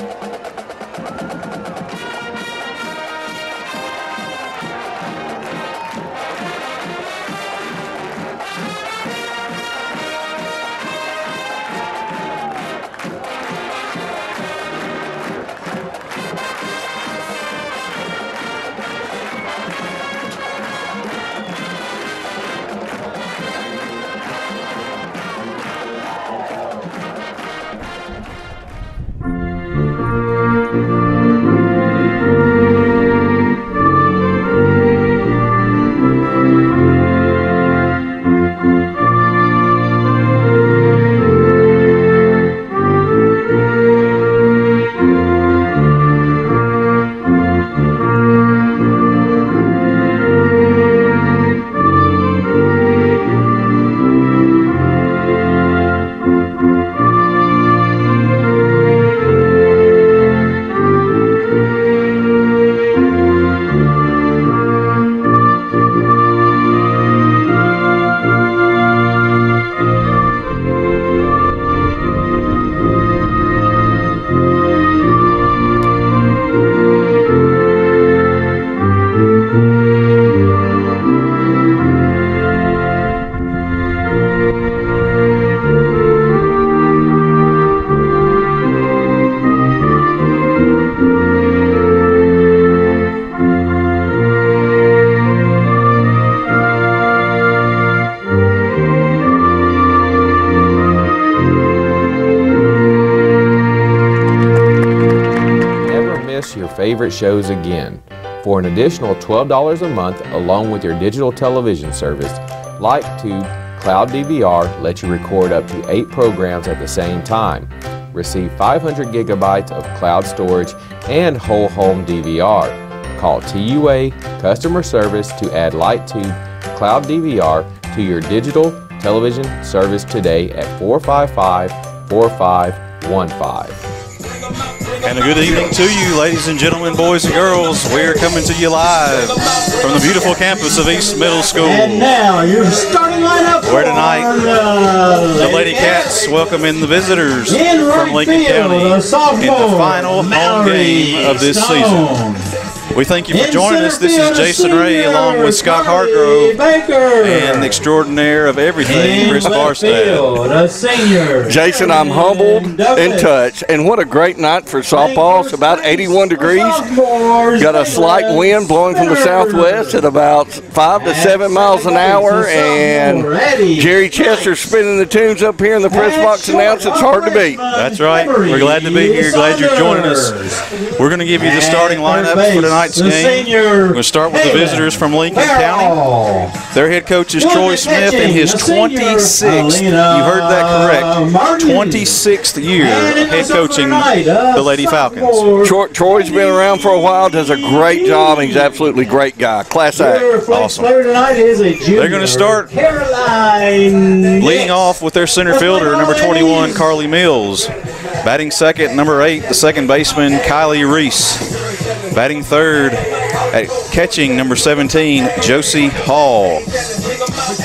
Never favorite shows again. For an additional $12 a month along with your digital television service, LightTube Cloud DVR lets you record up to 8 programs at the same time. Receive 500 gigabytes of cloud storage and whole home DVR. Call TUA Customer Service to add LightTube Cloud DVR to your digital television service today at 455 4515. And a good evening to you, ladies and gentlemen, boys and girls. We're coming to you live from the beautiful campus of East Middle School. And now you're starting lineup Where tonight, for uh, the, Lady Cats welcome in the visitors from Lincoln field, County in the final home game of this Stone. season. We thank you for In joining us. This is Jason Ray along with Scott Hargrove Baker. and the extraordinaire of everything, In Chris left Barstad. field, a senior. Jason, I'm humbled and Douglas. touched. And what a great night for softball. It's about 81 degrees. Got a slight wind blowing from the southwest at about five to seven miles an hour. And Jerry Chester spinning the tunes up here in the press box announced it's hard to beat. That's right. We're glad to be here. Glad you're joining us. We're going to give you the starting lineups for tonight's game. We're going to start with the visitors from Lincoln County. Their head coach is Troy Smith in his 26th, you heard that correct, 26th year of head coaching the Lady Falcons. Troy, Troy's been around for a while, does a great job, and he's absolutely great guy. Class act. Awesome. Tonight is a junior, They're gonna start Caroline Leading off with their center fielder, number 21, Carly Mills. Batting second, number 8, the second baseman, Kylie Reese. Batting third, at catching, number 17, Josie Hall.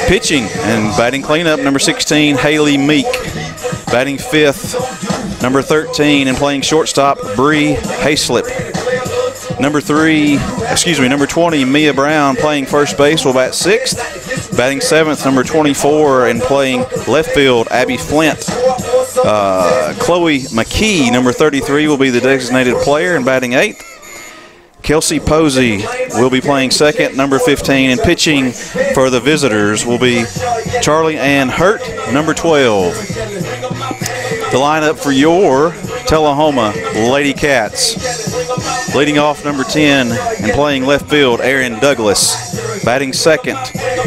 Pitching and batting cleanup, number 16, Haley Meek. Batting fifth, number 13, and playing shortstop, Bree Hayslip. Number three, excuse me, number 20, Mia Brown playing first base will bat sixth. Batting seventh, number 24, and playing left field, Abby Flint. Uh, Chloe McKee, number 33, will be the designated player and batting eighth. Kelsey Posey will be playing second, number 15, and pitching for the visitors will be Charlie Ann Hurt, number 12. The lineup for your Tullahoma Lady Cats. Leading off number 10 and playing left field, Aaron Douglas. Batting second,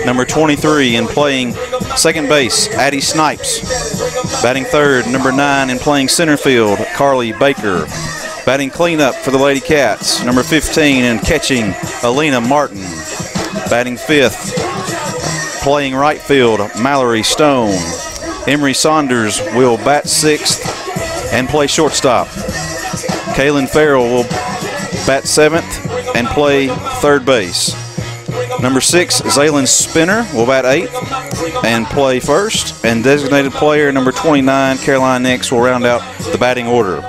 number 23 and playing second base, Addie Snipes. Batting third, number 9 and playing center field, Carly Baker. Batting cleanup for the Lady Cats, number 15 and catching, Alina Martin. Batting fifth, playing right field, Mallory Stone. Emery Saunders will bat sixth and play shortstop. Kaylin Farrell will bat seventh and play third base. Number six, Zaylin Spinner will bat eighth and play first. And designated player number 29, Caroline Nix, will round out the batting order.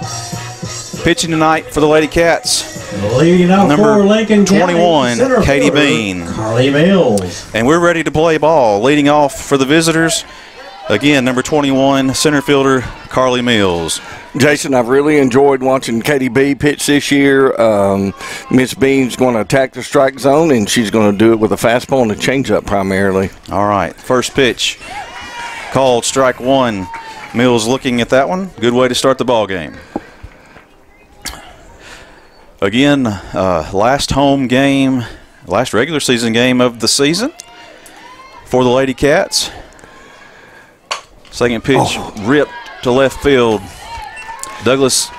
Pitching tonight for the Lady Cats. Leading out Number for Lincoln 21, center Katie fielder, Bean. Carly Mills. And we're ready to play ball. Leading off for the visitors, again, number 21, center fielder Carly Mills. Jason, I've really enjoyed watching Katie B pitch this year. Um, Miss Bean's going to attack the strike zone, and she's going to do it with a fastball and a changeup primarily. All right, first pitch called strike one. Mills looking at that one. Good way to start the ball game. Again, uh, last home game, last regular season game of the season for the Lady Cats. Second pitch ripped to left field. Douglas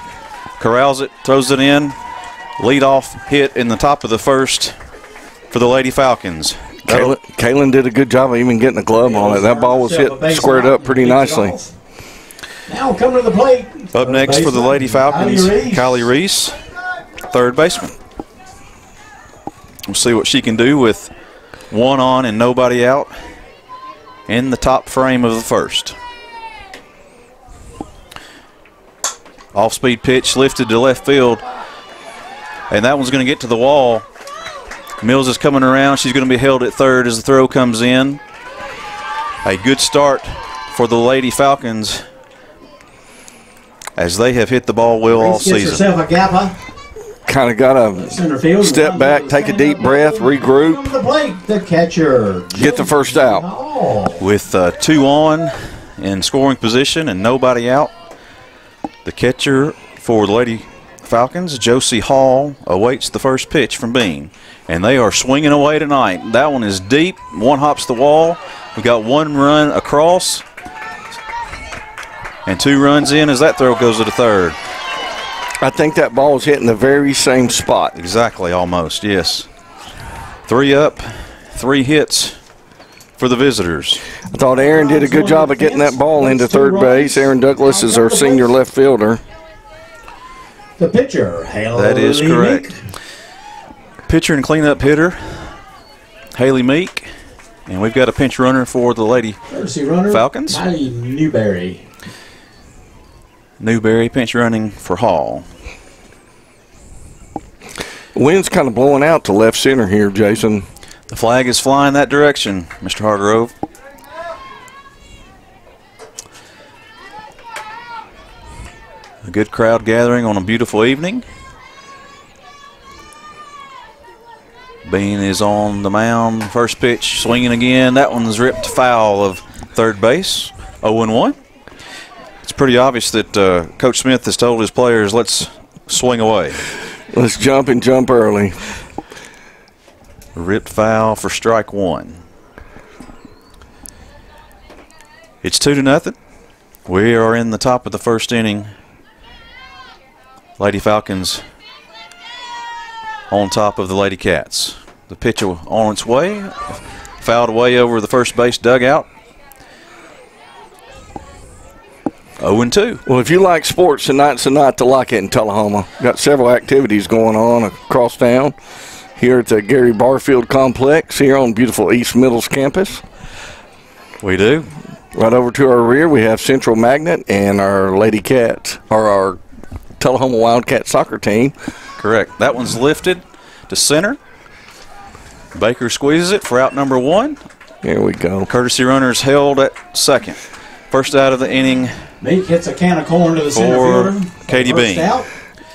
corrals it, throws it in. Lead off hit in the top of the first for the Lady Falcons. That'll- Kaylin, Kaylin did a good job of even getting a glove on it. That ball was hit squared up pretty nicely. Now coming to the plate. Up next for the Lady Falcons, Kylie Reese, third baseman. We'll see what she can do with one on and nobody out in the top frame of the first. Off speed pitch lifted to left field, and that one's going to get to the wall. Mills is coming around. She's going to be held at third as the throw comes in. A good start for the Lady Falcons as they have hit the ball well all season. herself a gapper. Kind of got to Step back, take a deep breath, regroup. The plate, the catcher. get the first out. With uh, two on in scoring position and nobody out, the catcher for the Lady Falcons, Josie Hall, awaits the first pitch from Bean. And they are swinging away tonight. That one is deep. One hops the wall. We got one run across. And two runs in as that throw goes to the third. I think that ball was hitting the very same spot. Exactly, almost, yes. Three up, three hits for the visitors. I thought Aaron did a good job of getting that ball into third base. Aaron Douglas is our senior left fielder. the pitcher. Haley That is correct. Pitcher and cleanup hitter, Haley Meek. And we've got a pinch runner for the Lady runner. Falcons. Miley Newberry. Newberry, pinch running for Hall. Wind's kind of blowing out to left center here, Jason. The flag is flying that direction, Mr. Hargrove. A good crowd gathering on a beautiful evening. Bean is on the mound. First pitch, swinging again. That one's ripped foul of third base. 0 1. It's pretty obvious that uh, Coach Smith has told his players, let's swing away. Let's jump and jump early. Ripped foul for strike one. It's two to nothing. We are in the top of the first inning. Lady Falcons on top of the Lady Cats. The pitch on its way, fouled away over the first base dugout. 0 and 2. Well, if you like sports, tonight's the night to like it in Tullahoma. Got several activities going on across town here at the Gary Barfield Complex here on beautiful East Middles campus. We do. Right over to our rear, we have Central Magnet and our Lady Cats, or our Tullahoma Wildcat soccer team. Correct. That one's lifted to center. Baker squeezes it for out number one. Here we go. Courtesy runners held at second. First out of the inning. Meek hits a can of corn to the center For fielder. Katie Bean. out.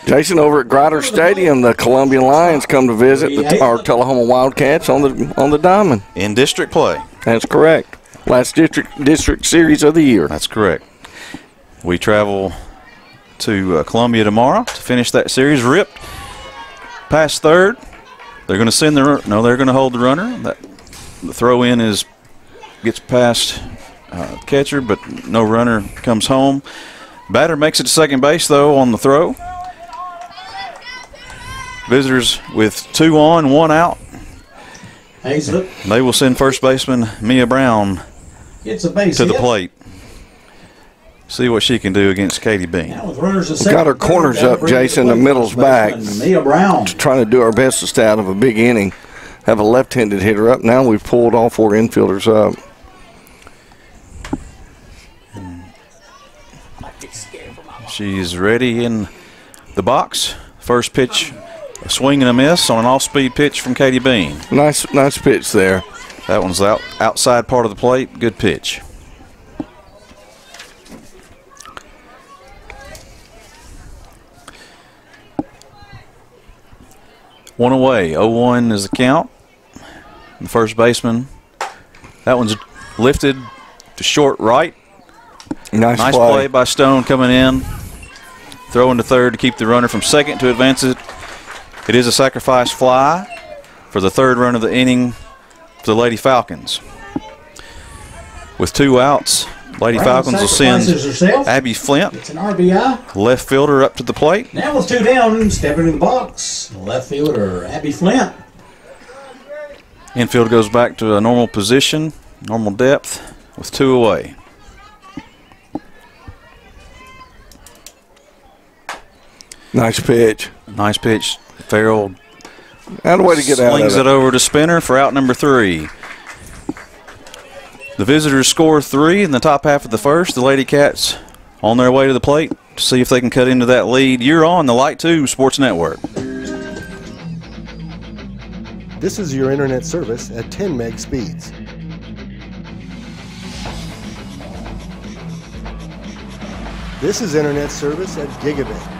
Jason, over at Grider Stadium, the Columbian Lions come to visit the, our Tullahoma Wildcats on the on the diamond. in district play. That's correct. Last district district series of the year. That's correct. We travel to uh, Columbia tomorrow to finish that series. Ripped past third. They're going to send the no. They're going to hold the runner. That the throw in is gets past uh, catcher, but no runner comes home. Batter makes it to second base though on the throw. Visitors with two on, one out. Hazlett They will send first baseman Mia Brown gets a base to the hit. plate. See what she can do against Katie Bean. Now with runners at Got her corners up, Jason, plate, the middle's back. Mia Brown. Trying to do our best to stay out of a big inning. Have a left-handed hitter up. Now we've pulled all four infielders up. She's ready in The box, first pitch, a swing and a miss on an off-speed pitch from Katie Bean. Nice, nice pitch there. That one's out outside part of the plate. Good pitch. One away. 0-1 is the count. The first baseman. That one's lifted to short right. Nice, Nice play. play by Stone coming in. Throwing to third to keep the runner from second to advance it. It is a sacrifice fly for the third run of the inning for the Lady Falcons. With two outs, Lady Brown Falcons will send herself. Abby Flint, It's an RBI. left fielder, up to the plate. Now with two down, stepping in the box. Left fielder Abby Flint. Infield goes back to a normal position, normal depth, with two away. Nice pitch. Nice pitch. Farrell Had a way to get out of Slings it. it over to Spinner for out number three. The visitors score three in the top half of the first. The Lady Cats on their way to the plate to see if they can cut into that lead. You're on the Light Tube Sports Network. This is your internet service at 10 meg speeds. This is internet service at gigabit.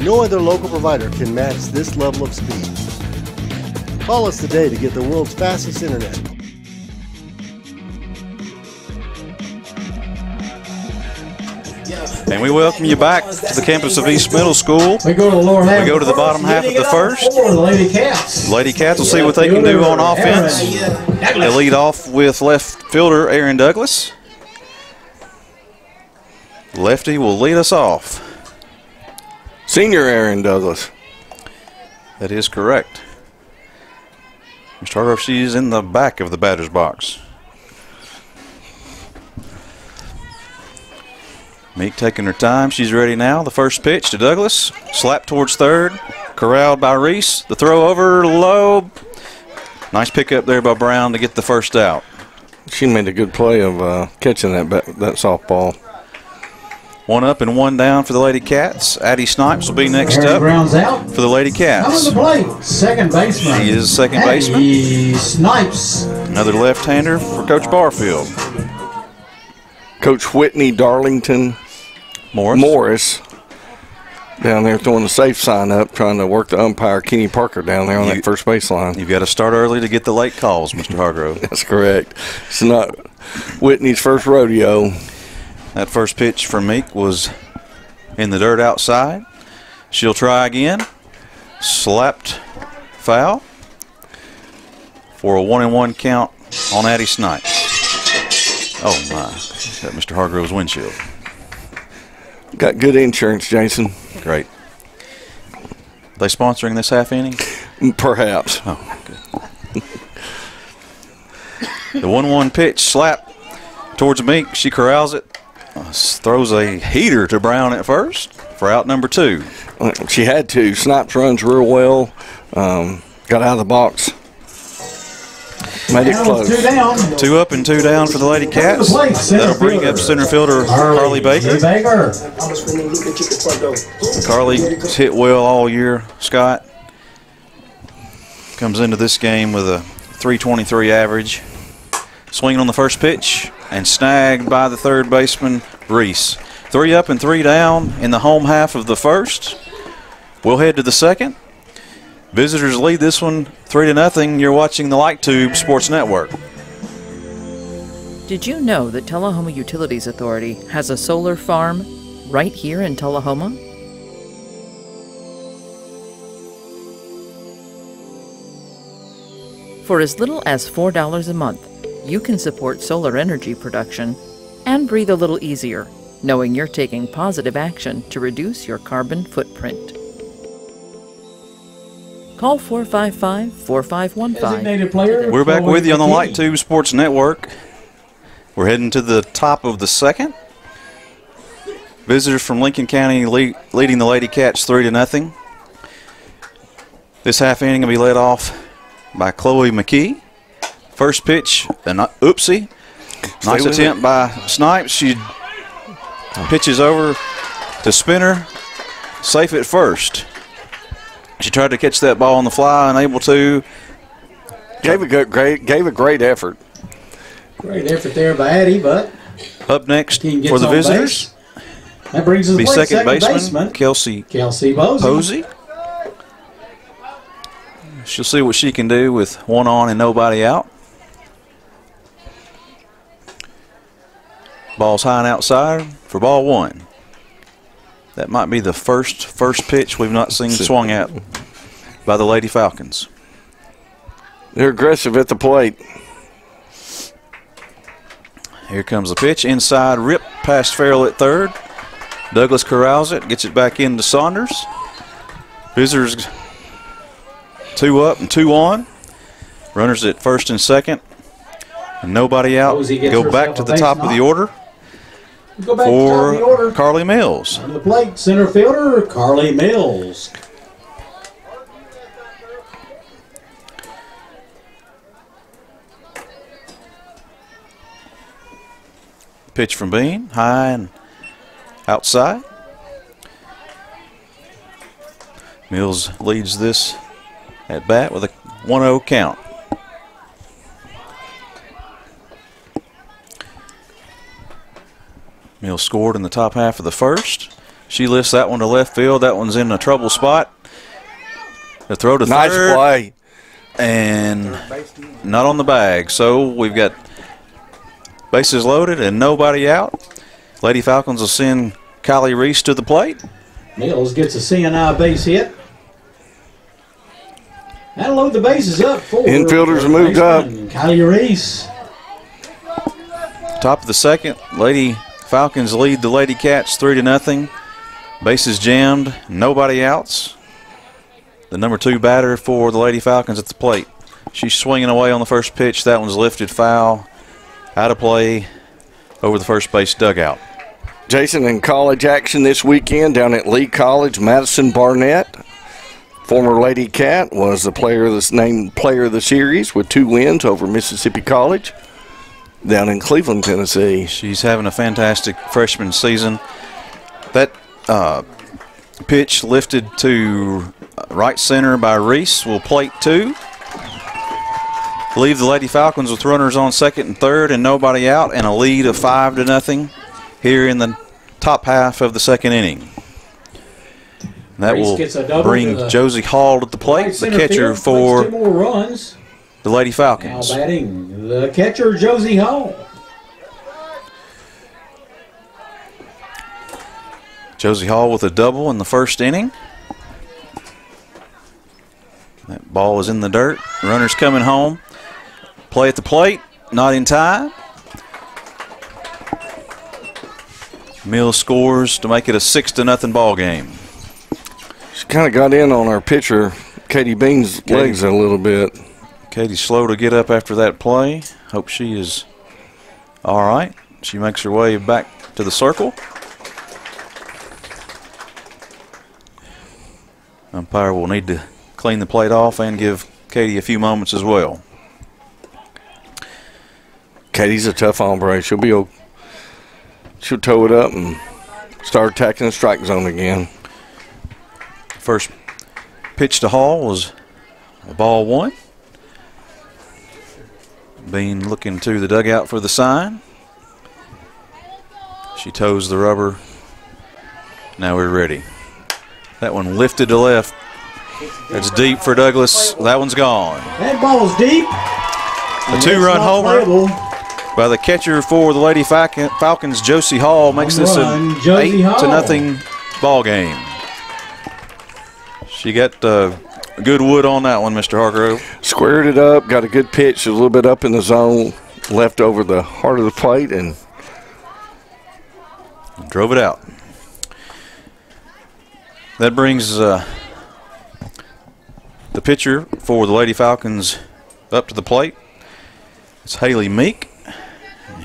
No other local provider can match this level of speed. Call us today to get the world's fastest internet. And we welcome you back to the campus of East Middle School. We go to the lower half. We go to the bottom half of the first. Lady Cats. Lady Cats will see what they can do on offense. They lead off with left fielder Aaron Douglas. Lefty will lead us off. Senior Aaron Douglas. That is correct. Mr. Hargrove, she's in the back of the batter's box. Meek taking her time. She's ready now. The first pitch to Douglas. Slap towards third. Corralled by Reese. The throw over low. Nice pickup there by Brown to get the first out. She made a good play of uh, catching that that softball. One up and one down for the Lady Cats. Addie Snipes will be next Aaron up Brown's out. for the Lady Coming Cats. to plate. Second baseman. He is second baseman. Abby Snipes. Another left-hander for Coach Barfield. Coach Whitney Darlington Morris. Morris down there throwing the safe sign up, trying to work the umpire Kenny Parker down there on You- that first baseline. You've got to start early to get the late calls, Mr. Hargrove. That's correct. It's not Whitney's first rodeo. That first pitch from Meek was in the dirt outside. She'll try again. Slapped foul for a one and one count on Addie Snipes. Oh my. Got Mr. Hargrove's windshield. Got good insurance, Jason. Great. They sponsoring this half inning? Perhaps. Oh, the 1 1 pitch slap towards Meek. She corrals it. Throws a heater to Brown at first for out number two. She had to. Snipes runs real well. Um, got out of the box. Made it Now two close. down. Two up and two down for the Lady Cats. That'll bring up center fielder Carly Baker. J. Baker. Carly's hit well all year, Scott. Comes into this game with a 323 average. Swinging on the first pitch and snagged by the third baseman, Reese. Three up and three down in the home half of the first. We'll head to the second. Visitors lead this one three to nothing. You're watching the Light Tube Sports Network. Did you know that Tullahoma Utilities Authority has a solar farm right here in Tullahoma? For as little as $4 a month, you can support solar energy production and breathe a little easier, knowing you're taking positive action to reduce your carbon footprint. Call 455 4515. We're back with you on the McKee. Light Tube Sports Network. We're heading to the top of the second. Visitors from Lincoln County lead, leading the Lady Cats three to nothing. This half inning will be led off by Chloe McKee. First pitch, an oopsie. Nice with attempt by Snipes. She Pitches over to Spinner. Safe at first. She tried to catch that ball on the fly, unable to. Gave a good, great, gave a great effort. Great effort there by Addie, but Up next for the visitors, base. That brings us be to second, second baseman, baseman, Kelsey Kelsey Posey. Posey. She'll see what she can do with one on and nobody out. Ball's high and outside for ball one. That might be the first first pitch we've not seen swung at by the Lady Falcons. They're aggressive at the plate. Here comes the pitch inside, rip past Farrell at third. Douglas corrals it, gets it back into Saunders. Visitors two up and two on. Runners at first and second. And nobody out. Go back to the top of the order Go back to the top of the for order. Carly Mills. On the plate, center fielder Carly Mills. Pitch from Bean, high and outside. Mills leads this at bat with a 1 0 count. Mills scored in the top half of the first. She lifts that one to left field. That one's in a trouble spot. The throw to Nice third play. and not on the bag. So we've got bases loaded and nobody out. Lady Falcons will send Kylie Reese to the plate. Mills gets a CNI base hit. That'll load the bases up for Infielders third moved up. baseman Kylie Reese. Top of the second, Lady Falcons lead the Lady Cats three to nothing. Bases jammed, nobody outs. The number two batter for the Lady Falcons at the plate. She's swinging away on the first pitch. That one's lifted foul, out of play, over the first base dugout. Jason in college action this weekend down at Lee College. Madison Barnett, former Lady Cat, was the player of this named player of the series with two wins over Mississippi College down in Cleveland, Tennessee. She's having a fantastic freshman season. That uh, pitch lifted to right center by Reese will plate two. Leave the Lady Falcons with runners on second and third and nobody out and a lead of five to nothing here in the top half of the second inning. That Reese will gets a double bring Josie Hall to the plate, Right the catcher field, for runs. The Lady Falcons. Now batting the catcher Josie Hall. Josie Hall with a double in the first inning. That ball is in the dirt. Runners coming home. Play at the plate, not in time. Mills scores to make it a six to nothing ball game. She kind of got in on our pitcher, Katie Bean's legs a little bit. Katie's slow to get up after that play. Hope she is all right. She makes her way back to the circle. Umpire will need to clean the plate off and give Katie a few moments as well. Katie's a tough hombre. She'll be. She'll tow it up and start attacking the strike zone again. First pitch to Hall was a ball one. Bean looking to the dugout for the sign. She toes the rubber. Now we're ready. That one lifted to left. That's deep for Douglas. That one's gone. That ball's deep. A two-run homer by the catcher for the Lady Falcons, Josie Hall, makes Home this a run, Josie eight-to-nothing ball game. She got uh, good wood on that one, Mr. Hargrove. Squared it up, got a good pitch, a little bit up in the zone, left over the heart of the plate, and Drove it out. That brings uh, the pitcher for the Lady Falcons up to the plate. It's Haley Meek.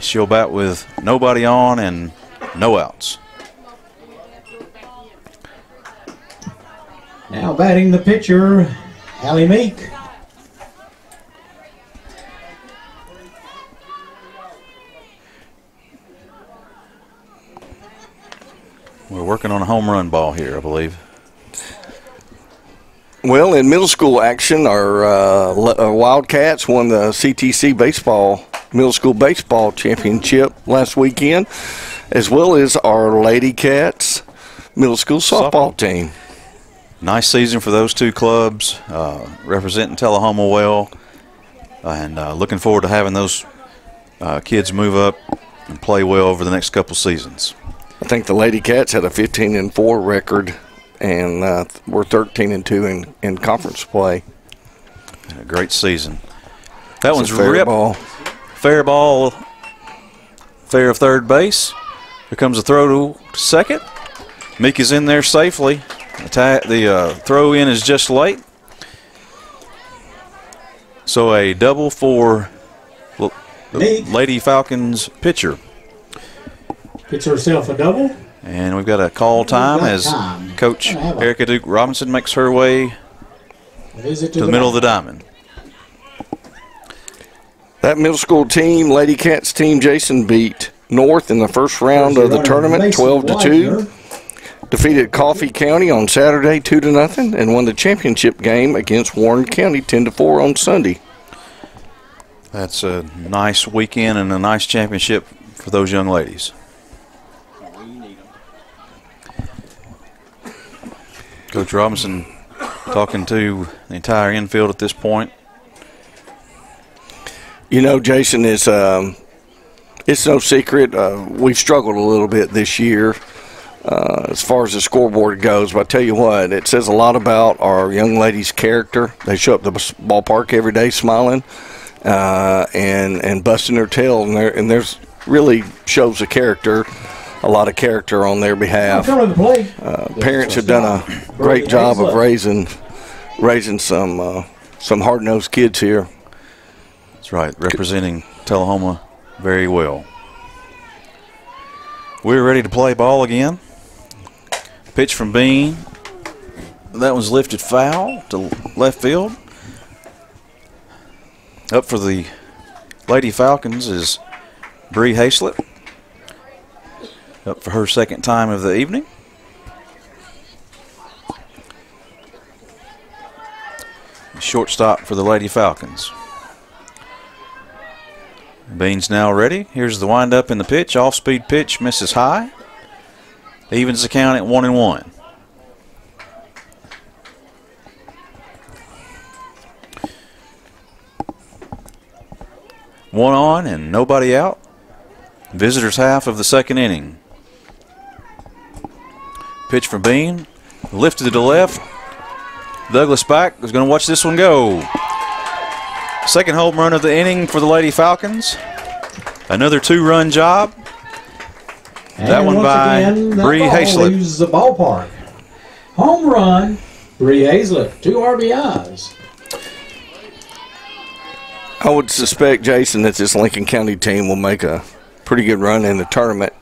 She'll bat with nobody on and no outs. Now batting the pitcher, Hallie Meek. We're working on a home run ball here, I believe. Well, in middle school action, our, uh, uh, Wildcats won the CTC baseball middle school baseball championship last weekend, as well as our Lady Cats middle school softball, Softball. team. Nice season for those two clubs, uh, representing Tullahoma well, and uh, looking forward to having those uh, kids move up and play well over the next couple seasons. I think the Lady Cats had a 15 and 4 record, and uh, we're 13 and 2 in, in conference play. A great season. That one's fair ripped. ball. Fair ball, fair of third base. Here comes a throw to second. Mika's in there safely. The, the uh, throw in is just late. So a double for l- the Meek. Lady Falcons pitcher. Gets herself a double. And we've got a call time got as time. Coach Gonna have a- Erica Duke Robinson makes her way Visit to the middle of the diamond. That middle school team, Lady Cats team, Jason beat North in the first round of the tournament, 12 to 2. Defeated Coffee County on Saturday, 2 to nothing, and won the championship game against Warren County, 10 to 4 on Sunday. That's a nice weekend and a nice championship for those young ladies. Coach Robinson talking to the entire infield at this point. You know, Jason is. Um, it's no secret. Uh, we've struggled a little bit this year uh, as far as the scoreboard goes. But I tell you what, it says a lot about our young ladies' character. They show up to the ballpark every day smiling uh, and and busting their tail, and there and there's really shows the character. A lot of character on their behalf. Come to the plate. Uh, parents have done a great job of raising raising some uh, some hard nosed kids here. That's right, representing Tullahoma very well. We're ready to play ball again. Pitch from Bean. That one's lifted foul to left field. Up for the Lady Falcons is Bree Haslett. Up for her second time of the evening. Shortstop for the Lady Falcons. Bean's now ready. Here's the windup in the pitch. Off speed pitch misses high. Evens the count at one and one. One on and nobody out. Visitors half of the second inning. Pitch from Bean. Lifted to the left. Douglas back is going to watch this one go. Second home run of the inning for the Lady Falcons. Another two-run job. That And one by again, that Bree ball Haslett. leaves the ballpark. Home run, Bree Hazlett. Two RBIs. I would suspect, Jason, that this Lincoln County team will make a pretty good run in the tournament.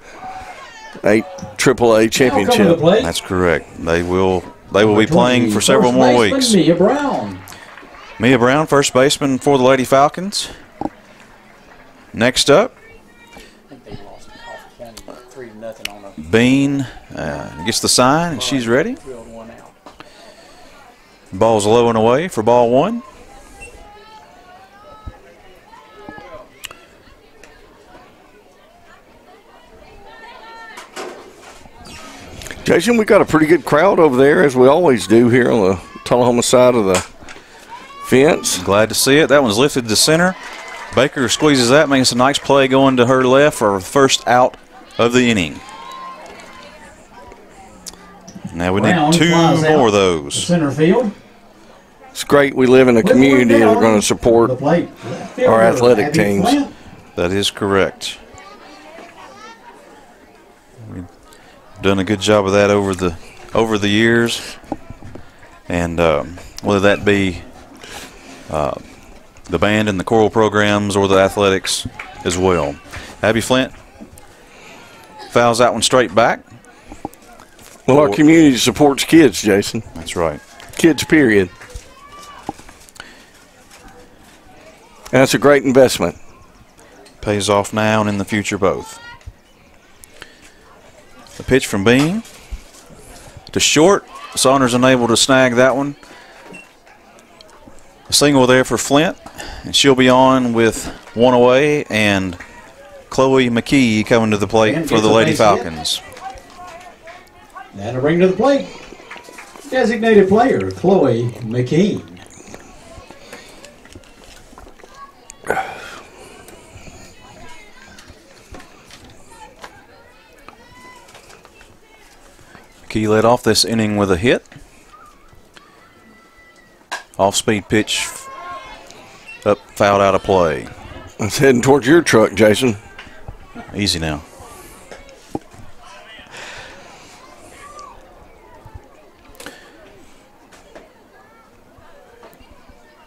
A Triple A Now come to the championship. That's correct. They will. They will be playing for several first more baseman, weeks. Mia Brown. Mia Brown, first baseman for the Lady Falcons. Next up, nothing on a Bean uh, gets the sign and she's ready. drilled one out. Ball's low and away for ball one. Jason, we got a pretty good crowd over there, as we always do here on the Tullahoma side of the fence. Glad to see it. That one's lifted to center. Baker squeezes that, makes a nice play going to her left for her first out of the inning. Now we Brown need two more of those. Center field. It's great we live in a community that are going to support The plate. Left fielder, our athletic Abby teams. Flint. That is correct. We've done a good job of that over the over the years, and um, whether that be uh, the band and the choral programs or the athletics as well. Abby Flint fouls that one straight back. Well, our community supports kids, Jason. That's right. Kids, period. And that's a great investment. Pays off now and in the future both. The pitch from Bean to short. Saunders unable to snag that one. A single there for Flint, and she'll be on with one away, and Chloe McKee coming to the plate And for the a Lady base hit. Falcons. That'll bring to the plate. Designated player, Chloe McKee. McKee led off this inning with a hit. Off speed pitch up, fouled out of play. It's heading towards your truck, Jason. Easy now.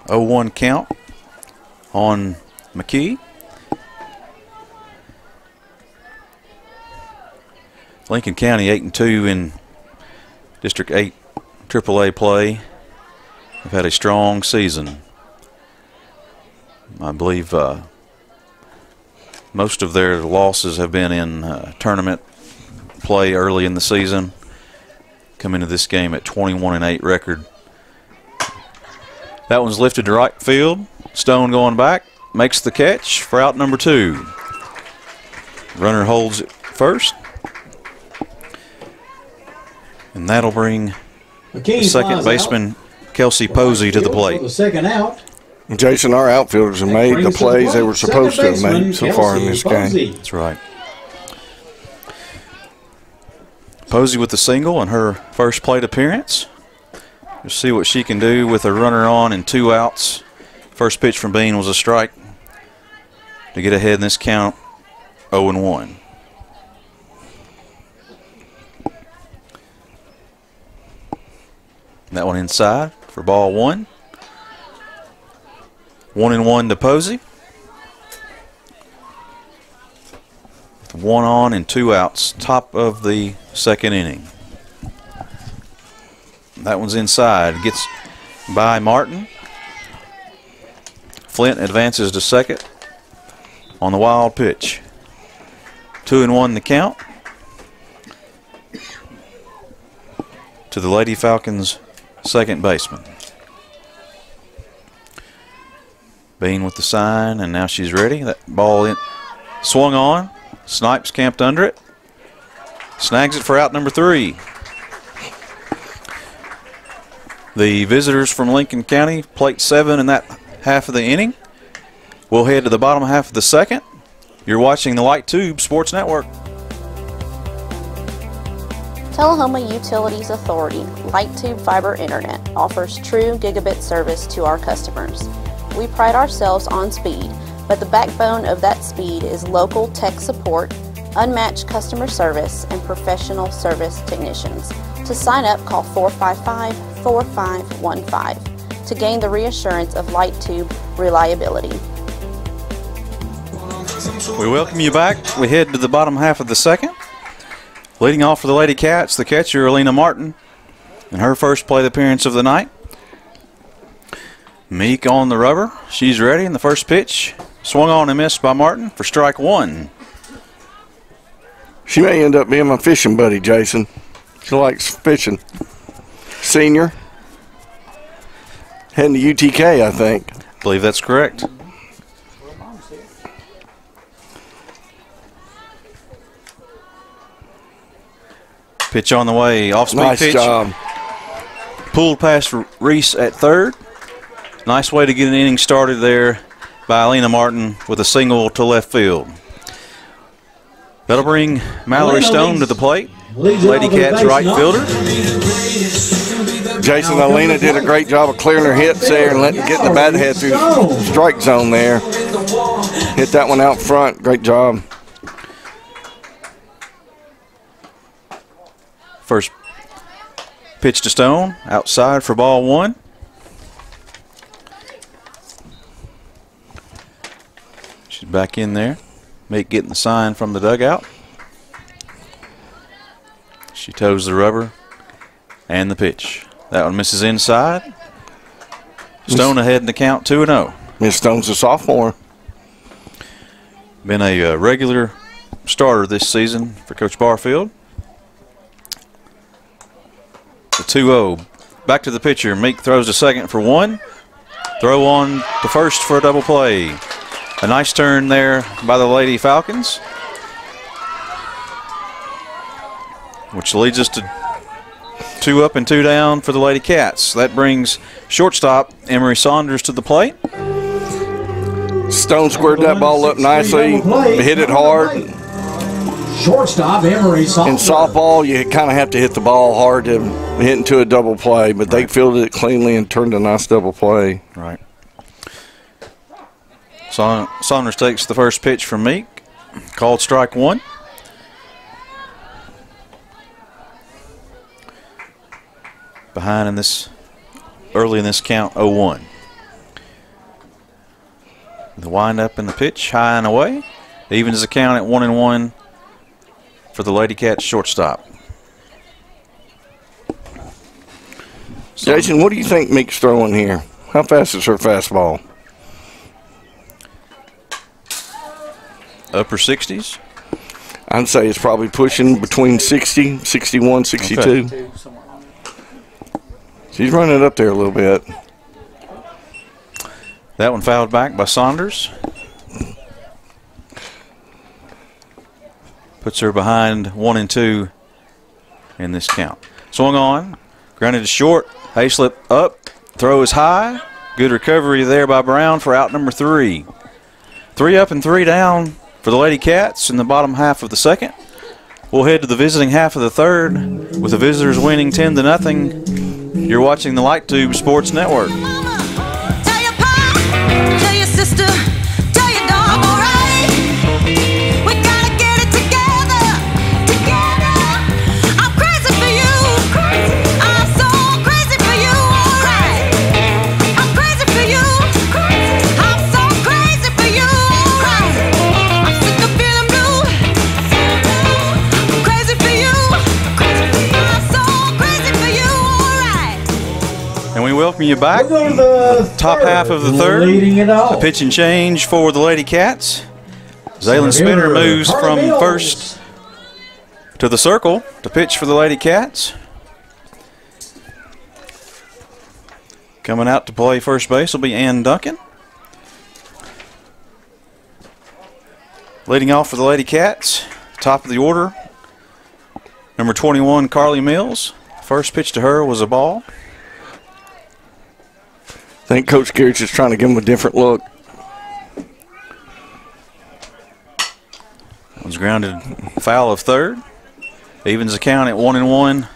Oh one count on McKee. Lincoln County eight and two in District Eight AAA play. They've had a strong season. I believe uh, most of their losses have been in uh, tournament play early in the season. Come into this game at 21 and 8 record. That one's lifted to right field. Stone going back, makes the catch for out number two. Runner holds it first. And that'll bring McKean second baseman Kelsey Posey to the plate. The second out. Jason, our outfielders have made the plays they were supposed to second have made so far in this game. That's right. Posey with the single in her first plate appearance. We'll see what she can do with a runner on and two outs. First pitch from Bean was a strike to get ahead in this count 0 and 1. That one inside for ball one. One and one to Posey. One on and two outs, top of the second inning. That one's inside. Gets by Martin. Flint advances to second on the wild pitch. Two and one the count. To the Lady Falcons second baseman. Bean with the sign, and now she's ready. That ball in, swung on. Snipes camped under it. Snags it for out number three. The visitors from Lincoln County, plate seven in that half of the inning. We'll head to the bottom half of the second. You're watching the Light Tube Sports Network. Tullahoma Utilities Authority Light Tube Fiber Internet offers true gigabit service to our customers. We pride ourselves on speed, but the backbone of that speed is local tech support, unmatched customer service, and professional service technicians. To sign up, call 455 4515 to gain the reassurance of Light Tube reliability. We welcome you back. We head to the bottom half of the second. Leading off for the Lady Cats, the catcher, Alina Martin, in her first plate appearance of the night. Meek on the rubber. She's ready in the first pitch. Swung on and missed by Martin for strike one. She may end up being my fishing buddy, Jason. She likes fishing. Senior. Heading to UTK, I think. believe that's correct. Pitch on the way. Off speed Nice pitch. job. Pulled past Reese at third. Nice way to get an inning started there by Alina Martin with a single to left field. That'll bring Mallory Stone to the plate. Lady Cats right knock. fielder. Jason Alina did a great job of clearing her hits there and letting getting the bat head through the strike zone there. Hit that one out front. Great job. First pitch to Stone outside for ball one. She's back in there. Meek getting the sign from the dugout. She toes the rubber and the pitch. That one misses inside. Stone ahead in the count 2 and oh. 0. Miss Stone's a sophomore. Been a uh, regular starter this season for Coach Barfield. The 2 0. Back to the pitcher. Meek throws to second for one. Throw on to first for a double play. A nice turn there by the Lady Falcons, which leads us to two up and two down for the Lady Cats. That brings shortstop Emery Saunders to the plate. Stone squared that ball up nicely, hit it hard. Shortstop Emery Saunders. In softball, you kind of have to hit the ball hard to hit into a double play, but they fielded it cleanly and turned a nice double play. Right. Sa- Saunders takes the first pitch from Meek. Called strike one. Behind in this, early in this count, 0 1. The windup and the pitch, high and away. Evens the count at 1 and 1 for the Lady Cats shortstop. Jason, what do you think Meek's throwing here? How fast is her fastball? Upper 60s. I'd say it's probably pushing between 60, 61, 62. Okay. She's running it up there a little bit. That one fouled back by Saunders. Puts her behind one and two in this count. Swung on, grounded to short. Hayslip up, throw is high. Good recovery there by Brown for out number three. Three up and three down for the Lady Cats in the bottom half of the second. We'll head to the visiting half of the third with the visitors winning 10 to nothing. You're watching the Light Tube Sports Network. Tell welcome you back. We'll go to the Top third, half of the third. Leading it off. A pitch and change for the Lady Cats. Zaylen Spinner moves from Mills. first to the circle to pitch for the Lady Cats. Coming out to play first base will be Ann Duncan. Leading off for the Lady Cats, top of the order, number 21, Carly Mills. First pitch to her was a ball. I think Coach Garrett's just trying to give him a different look. was grounded foul of third. Evens the count at one and one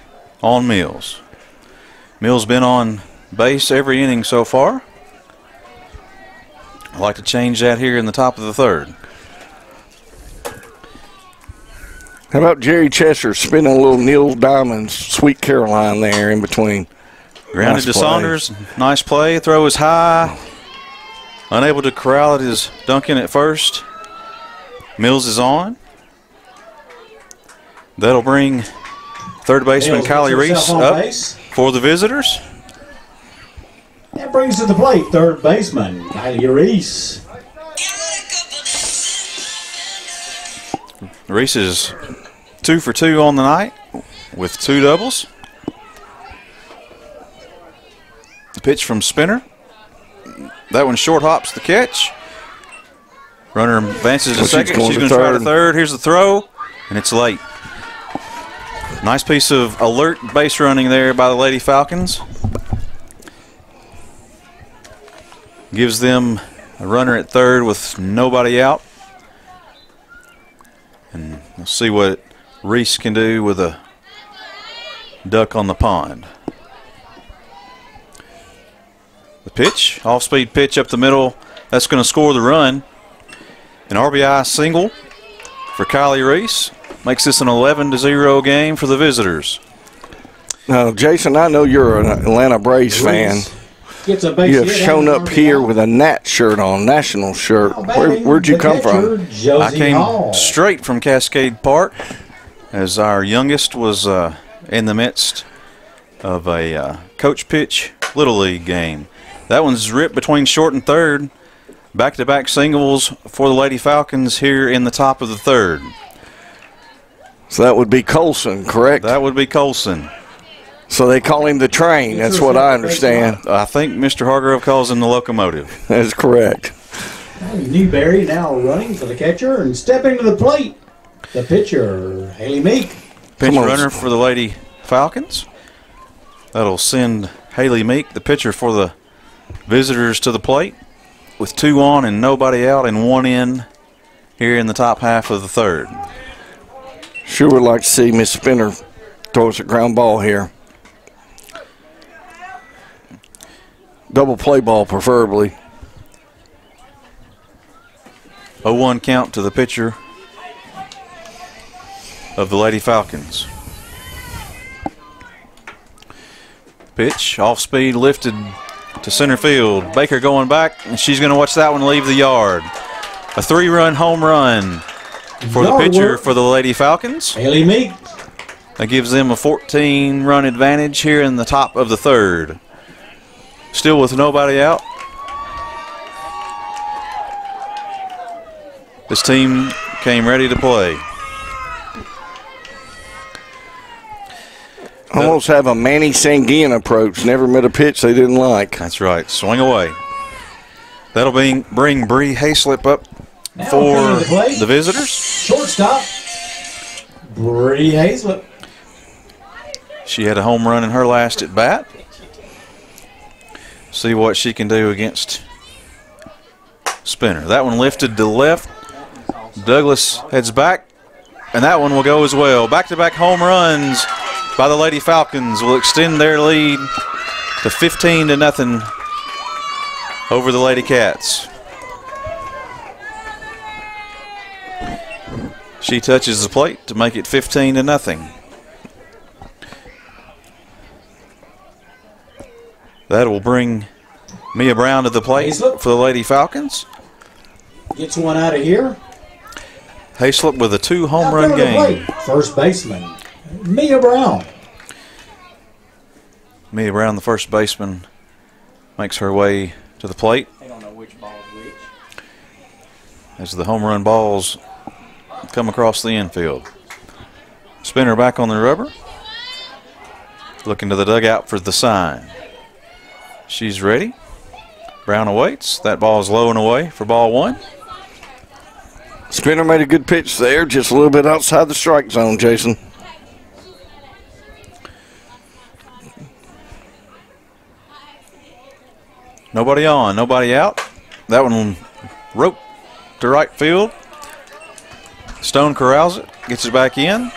on Mills. Mills been on base every inning so far. I'd like to change that here in the top of the third. How about Jerry Chester spinning a little Neil Diamond's Sweet Caroline there in between? Grounded Nice to play. Saunders. Nice play. Throw is high. Unable to corral it is Duncan at first. Mills is on. That'll bring third baseman Mills Kylie Reese up base. for the visitors. That brings to the plate third baseman Kylie Reese. Reese is two for two on the night with two doubles. The pitch from Spinner. That one short hops the catch. Runner advances to second. going She's going to try to third. third. Here's the throw, and it's late. Nice piece of alert base running there by the Lady Falcons. Gives them a runner at third with nobody out. And we'll see what Reese can do with a duck on the pond. The pitch, off speed pitch up the middle. That's going to score the run. An RBI single for Kylie Reese makes this an 11 to 0 game for the visitors. Now, Jason, I know you're an Atlanta Braves fan. Gets a base You have shown up an here with a Nat shirt on, national shirt. Now Where, where'd you the come from? Josie I came Hall. straight from Cascade Park as our youngest was uh, in the midst of a uh, coach pitch Little League game. That one's ripped between short and third. Back to back singles for the Lady Falcons here in the top of the third. So that would be Colson, correct? That would be Colson. So they call him the train. That's what I understand. I think Mr. Hargrove calls him the locomotive. That's correct. Newberry now running for the catcher and stepping to the plate. The pitcher, Haley Meek. Pinch Come on. runner for the Lady Falcons. That'll send Haley Meek, the pitcher for the visitors, to the plate with two on and nobody out and one in here in the top half of the third. Sure would like to see Miss Spinner throw us a ground ball here. Double play ball, preferably. 0 1 count to the pitcher of the Lady Falcons. Pitch, off speed, lifted to center field. Baker going back, and she's going to watch that one leave the yard. A three run home run for the pitcher work. for the Lady Falcons. Haley Meek. That gives them a 14 run advantage here in the top of the third. Still with nobody out. This team came ready to play. Almost have a Manny Sanguillen approach. Never met a pitch they didn't like. That's right. Swing away. That'll bring, bring Bree Hayslip up Now for the the visitors. Shortstop, Bree Hayslip. She had a home run in her last at bat. See what she can do against Spinner. That one lifted to left. Douglas heads back, and that one will go as well. Back to back home runs by the Lady Falcons will extend their lead to 15 to nothing over the Lady Cats. She touches the plate to make it 15 to nothing. That will bring Mia Brown to the plate for the Lady Falcons. Gets one out of here. Hayslip with a two home run coming to the game. plate, First baseman, Mia Brown. Mia Brown, the first baseman, makes her way to the plate They don't know which ball is which. as the home run balls come across the infield. Spinner back on the rubber. Looking to the dugout for the sign. She's ready. Brown awaits. That ball is low and away for ball one. Spinner made a good pitch there, just a little bit outside the strike zone, Jason. Nobody on, nobody out. That one rope to right field. Stone corrals it, gets it back in.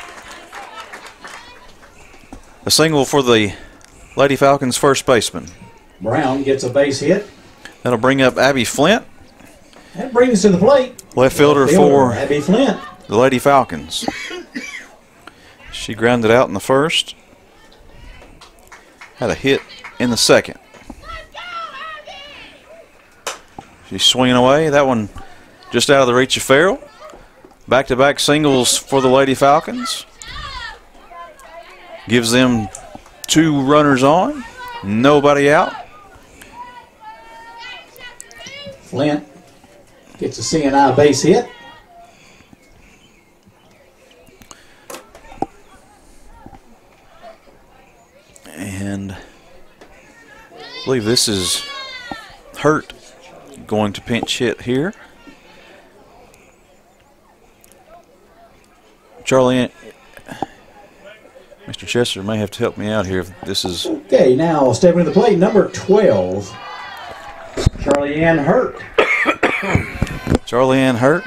A single for the Lady Falcons first baseman. Brown gets a base hit. That'll bring up Abby Flint, That brings us to the plate. left fielder Fielder, for Abby Flint. the Lady Falcons. She grounded out in the first. Had a hit in the second. She's swinging away. That one just out of the reach of Farrell. Back to back singles for the Lady Falcons. Gives them two runners on, nobody out. Flint gets a seeing-eye base hit. And I believe this is Hurt going to pinch hit here. Charlie, Ann- Mr. Chester may have to help me out here if this is Okay, now stepping to the plate, number 12, Charlie Ann Hurt. Charlie Ann Hurt.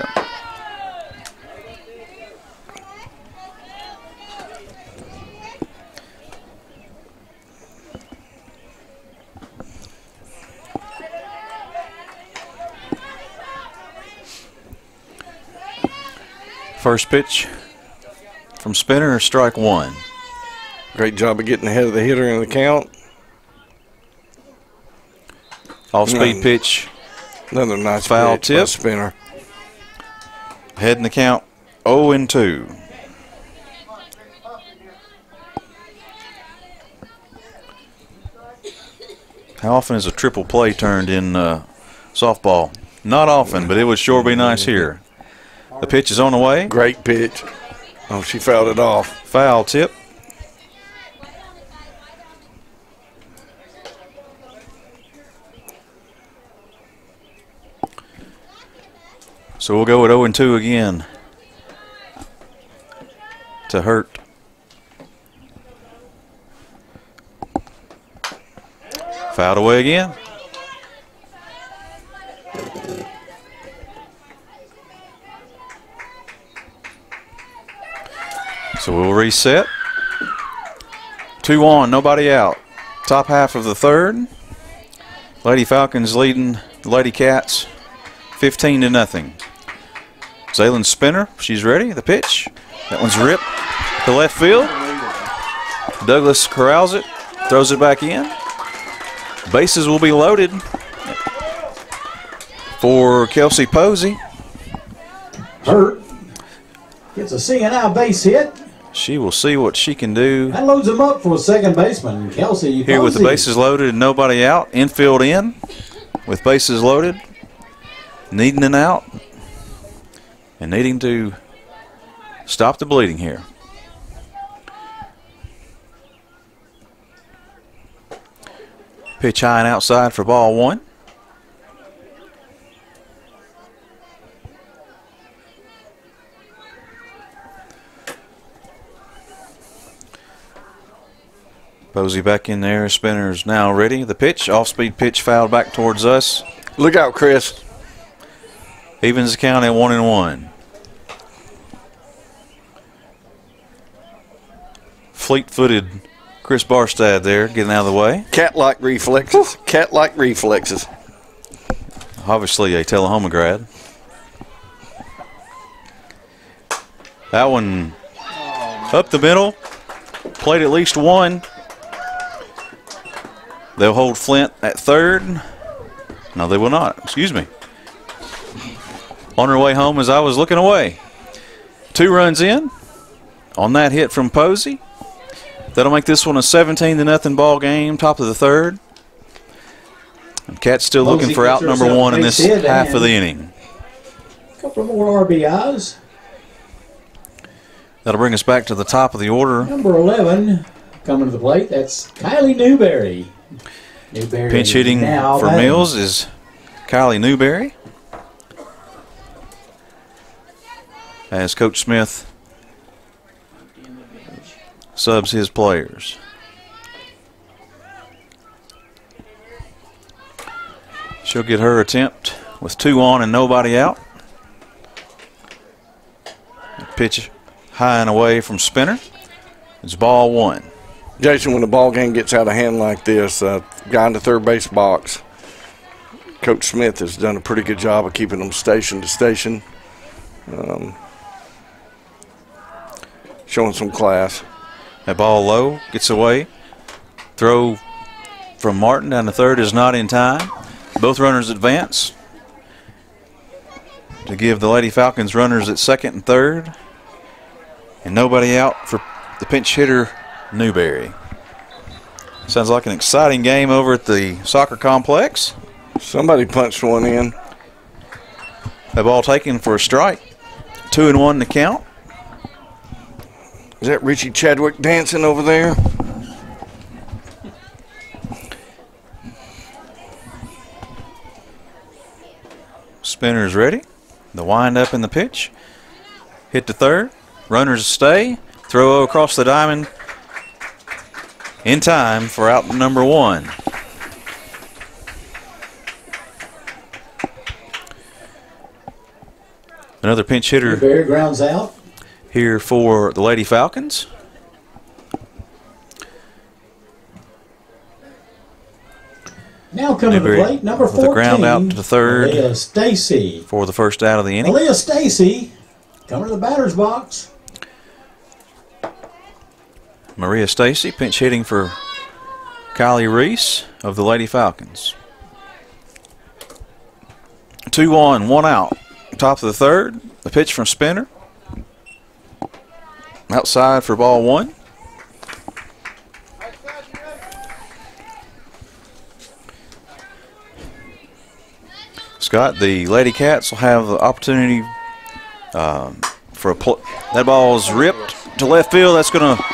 First pitch from Spinner, strike one. Great job of getting ahead of the hitter in the count. Off speed pitch, Another nice Foul tip. Spinner. head in the count 0 and 2. How often is a triple play turned in uh, softball? Not often, but it would sure be nice here. The pitch is on the way. Great pitch. Oh, she fouled it off. Foul tip. So we'll go at 0 and 2 again to Hurt. Fouled away again. So we'll reset. Two on, nobody out. Top half of the third. Lady Falcons leading the Lady Cats 15 to nothing. Zaylen Spinner, she's ready. The pitch. That one's ripped to left field. Douglas corrals it, throws it back in. Bases will be loaded for Kelsey Posey. Hurt. Gets a out base hit. She will see what she can do That loads him up for a second baseman. Kelsey here with the bases loaded and nobody out. Infield in with bases loaded. Needing an out and needing to stop the bleeding here. Pitch high and outside for ball one. Posey back in there. Spinner's now ready. The pitch, off speed pitch, fouled back towards us. Look out, Chris. Evens the count at one and one. Fleet footed Chris Barstad there getting out of the way. Cat like reflexes. Cat like reflexes. Obviously a Tullahoma grad. That one up the middle. Played at least one. They'll hold Flint at third. No, they will not. Excuse me. On her way home as I was looking away. Two runs in on that hit from Posey. That'll make this one a 17 to nothing ball game, top of the third. And Cat's still looking for out number one in this half of the inning. couple more RBIs. That'll bring us back to the top of the order. Number 11 coming to the plate. That's Kylie Newberry. Newberry Pinch hitting for. Mills is Kylie Newberry. As Coach Smith subs his players. She'll get her attempt with two on and nobody out. Pitch high and away from Spinner. It's ball one. Jason, when the ball game gets out of hand like this, uh, guy in the third base box, Coach Smith has done a pretty good job of keeping them station to station, um, showing some class. That ball low, gets away. Throw from Martin down the third is not in time. Both runners advance to give the Lady Falcons runners at second and third. And nobody out for the pinch hitter, Newberry. Sounds like an exciting game over at the soccer complex. Somebody punched one in. That ball taken for a strike. Two and one to count. Is that Richie Chadwick dancing over there? Spinner's ready. The wind up in the pitch. Hit to third. Runners stay. Throw across the diamond. In time for out number one. Another pinch hitter Newberry grounds out. here for the Lady Falcons. Now coming to the Newberry plate, number with 14. a ground out to the third. Aaliyah Stacy. for the first out of the inning. Aaliyah Stacy coming to the batter's box. Maria Stacy pinch hitting for Kylie Reese of the Lady Falcons. Two on, one out. Top of the third. The pitch from Spinner. Outside for ball one. Scott, the Lady Cats will have the opportunity um, for a pl- that is ripped to left field. That's going to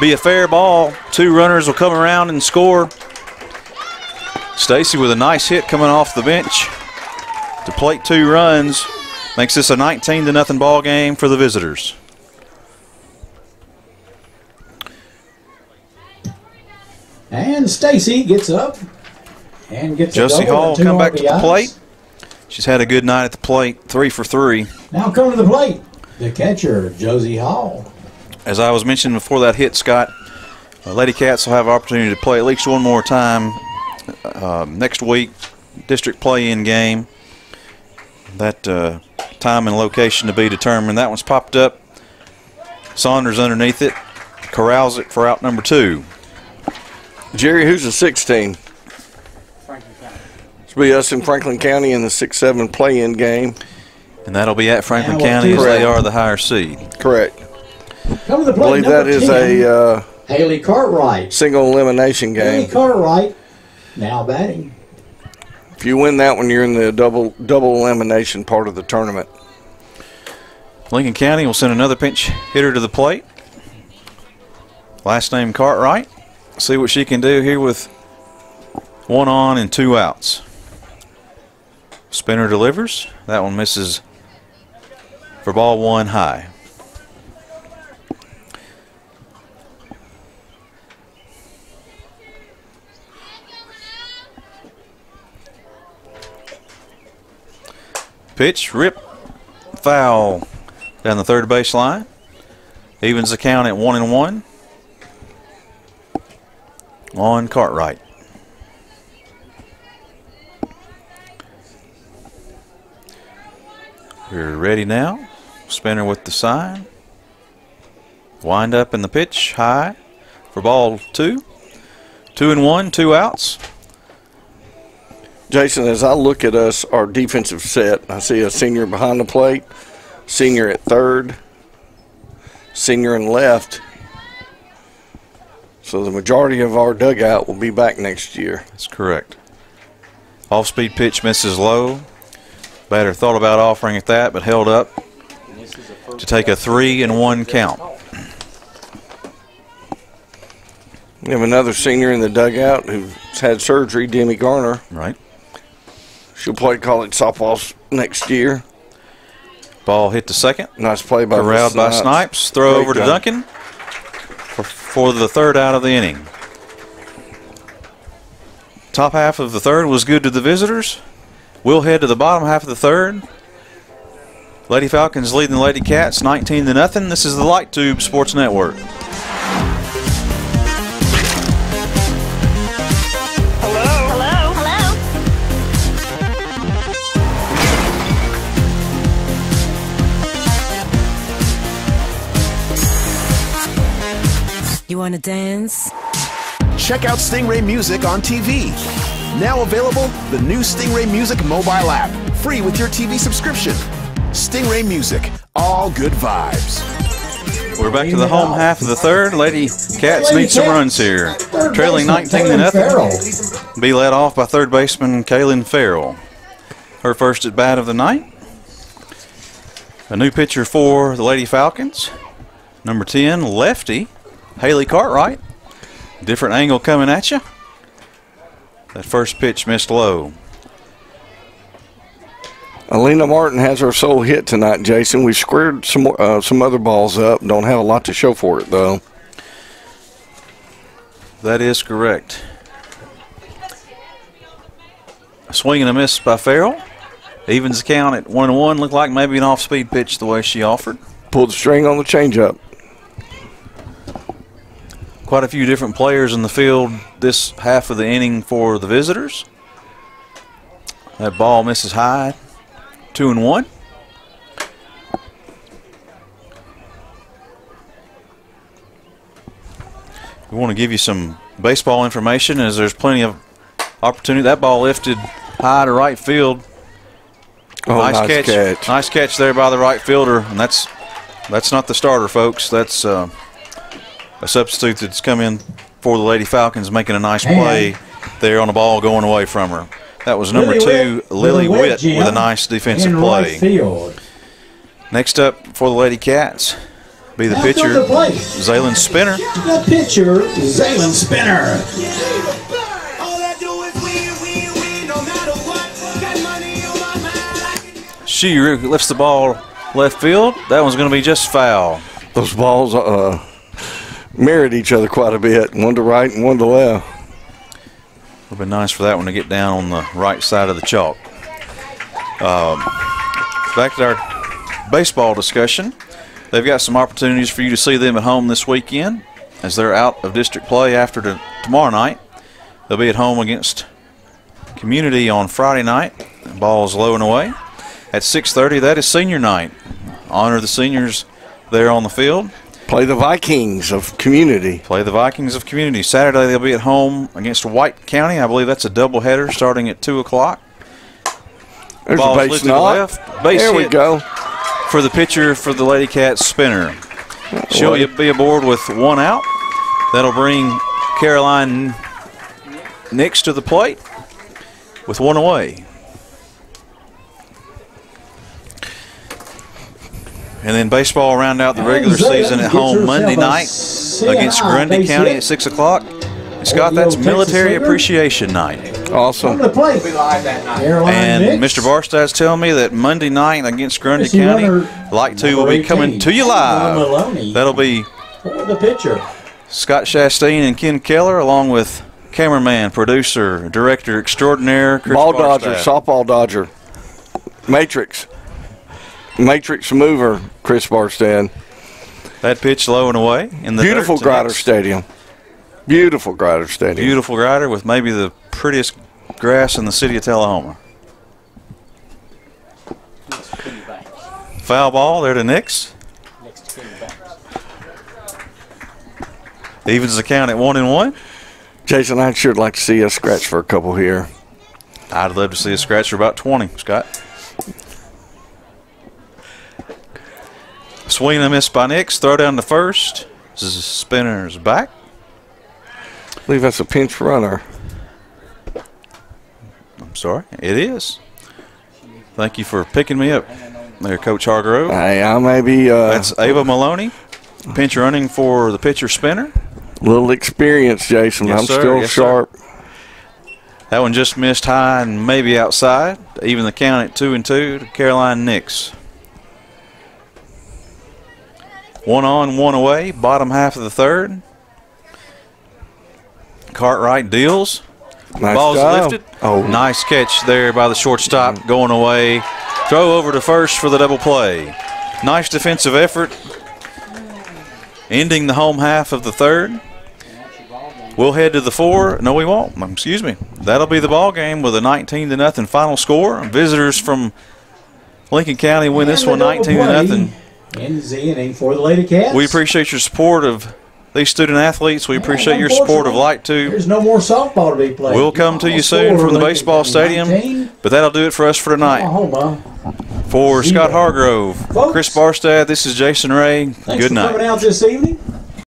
be a fair ball. Two runners will come around and score. Stacy with a nice hit coming off the bench to plate two runs. Makes this a 19 to nothing ball game for the visitors. And Stacy gets up and gets Josie Hall come back to the plate. She's had a good night at the plate, three for three. Now come to the plate, the catcher, Josie Hall. As I was mentioning before that hit, Scott, uh, Lady Cats will have opportunity to play at least one more time uh, next week, district play-in game. That uh, time and location to be determined. That one's popped up. Saunders underneath it, corrals it for out number two. Jerry, who's the 16? Franklin County. It'll be us in Franklin County in the 6-7 play-in game. And that'll be at Franklin County as they are the higher seed. Correct. Coming to the I believe number that is 10, a uh, Haley Cartwright. single elimination game. Haley. Cartwright now batting. If you win that one, you're in the double double elimination part of the tournament. Lincoln County will send another pinch hitter to the plate. Last name Cartwright. See what she can do here with one on and two outs. Spinner delivers. That one misses for ball one high. Pitch, rip, foul down the third base line. Evens the count at one and one. On Cartwright. We're ready now. Spinner with the sign. Wind up in the pitch, high for ball two. Two and one, two outs. Jason, as I look at us, our defensive set, I see a senior behind the plate, senior at third, senior in left. So the majority of our dugout will be back next year. That's correct. Off speed pitch misses low. Batter thought about offering it that, but held up to take a three and one count. We have another senior in the dugout who's had surgery, Demi Garner. Right. She'll play college softball next year. Ball hit the second. Nice play by Corralled by Snipes. Throw Great over to. Duncan for, for the third out of the inning. Top half of the third was good to the visitors. We'll head to the bottom half of the third. Lady Falcons leading the Lady Cats 19 to nothing. This is the Light Tube Sports Network. You wanna dance? Check out Stingray Music on TV. Now available, the new Stingray Music mobile app, free with your TV subscription. Stingray Music, all good vibes. We're back to the home half of the third. Lady Cats Lady need some runs here. Trailing 19 to Taylor nothing. Be led off by third baseman Kaylin Farrell. Her first at bat of the night. A new pitcher for the Lady Falcons. Number 10, lefty, Haley Cartwright. Different angle coming at you. That first pitch missed low. Alina Martin has her sole hit tonight, Jason. We squared some uh, some other balls up. Don't have a lot to show for it though. That is correct. A swing and a miss by Farrell. Evens the count at 1-1. Looked like maybe an off-speed pitch the way she offered. Pulled the string on the changeup. Quite a few different players in the field this half of the inning for the visitors. That ball misses high. Two and one. We want to give you some baseball information as there's plenty of opportunity. That ball lifted high to right field. Oh, nice catch. Nice catch there by the right fielder, and that's that's not the starter, folks. That's uh, a substitute that's come in for the Lady Falcons, making a nice Man. play there on the ball going away from her. That was number Lily two, Witt Lily with Witt, Jim with a nice defensive play. Right. Next up for the Lady Cats, be the Now pitcher, the plate. Zaylen Spinner. The pitcher, Zaylen Spinner. She re- lifts the ball left field. That one's going to be just foul. Those balls uh, mirrored each other quite a bit, one to right and one to left. Would been nice for that one to get down on the right side of the chalk. Um, back to our baseball discussion. They've got some opportunities for you to see them at home this weekend as they're out of district play after tomorrow night. They'll be at home against Community on Friday night. The ball is low and away. At 6:30, that is senior night. Honor the seniors there on the field. Play the Vikings of Community. Play the Vikings of Community. Saturday they'll be at home against White County. I believe that's a doubleheader starting at 2 o'clock. There's Ball's a base knock. left. Base there we go. For the pitcher for the Lady Cats spinner. She'll be aboard with one out. That'll bring Caroline Nix to the plate with one away. And then baseball round out the regular season at home Monday night against Grundy County at 6 o'clock. And Scott, that's Military Appreciation Night. Awesome. Over the plate. Caroline And Nix. Mr. Barstad's telling me that Monday night against Grundy County, runner Light Tube will be coming to you live. That'll be the pitcher. Scott Chastain and Ken Keller, along with cameraman, producer, director extraordinaire, Chris Ball dodger, softball dodger. Matrix. Matrix mover, Chris Barstad. That pitch low and away in the Beautiful Grider Stadium. Beautiful Grider Stadium. Beautiful grider with maybe the prettiest grass in the city of Tullahoma. Foul ball there to Nix. Evens the count at one and one. Jason, I'd sure like to see us scratch for a couple here. I'd love to see a scratch for about 20, Scott. Swing and a miss by Nix. Throw down to first. This is Spinner's back. I believe that's a pinch runner. I'm sorry. It is. Thank you for picking me up there, Coach Hargrove. Hey, I may be uh, That's Ava Maloney. Pinch running for the pitcher spinner. little experience, Jason. Yes, I'm sir. still Yes, sir. sharp. That one just missed high and maybe outside. Even the count at two and two to Caroline Nix. One on, one away. Bottom half of the third. Cartwright deals. Nice Ball's job. lifted. Oh. Nice catch there by the shortstop going away. Throw over to first for the double play. Nice defensive effort. Ending the home half of the third. We'll head to the four. No, we won't. Um, Excuse me. That'll be the ball game with a 19 to nothing final score. Visitors from Lincoln County win this one 19 to play nothing. In the inning for the Lady Cats. We appreciate your support of these student athletes. We appreciate your support of Light Tube. There's no more softball to be played. We'll come to you soon from the baseball stadium. 19, But that'll do it for us for tonight. For. Scott Hargrove, Folks. Chris Barstad, this is Jason Ray. Thanks Good night. coming out this evening.